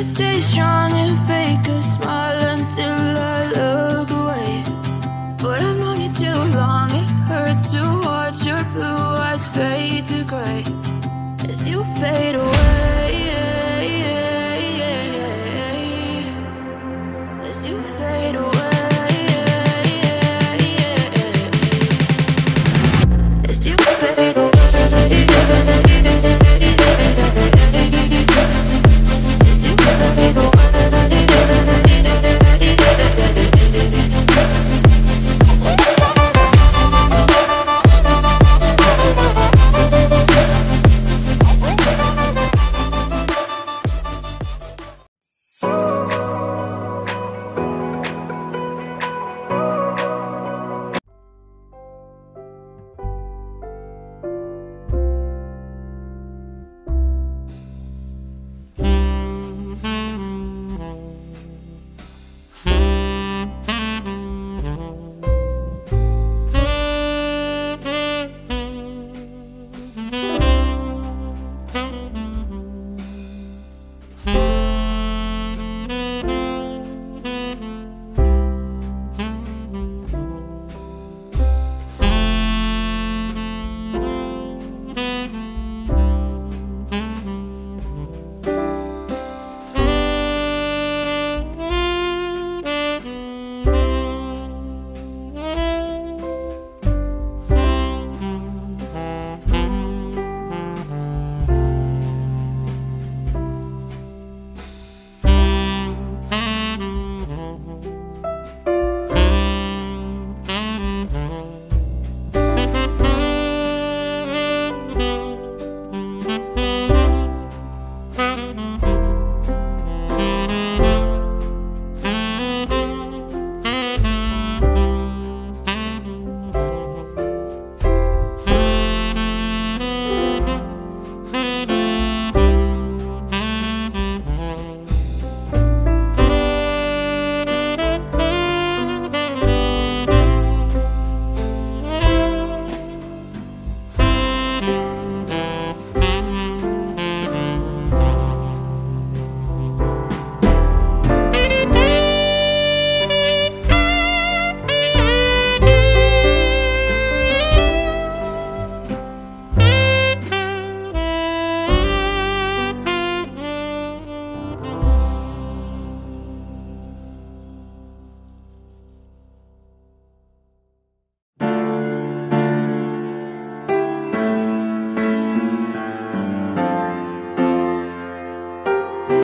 to stay strong and fake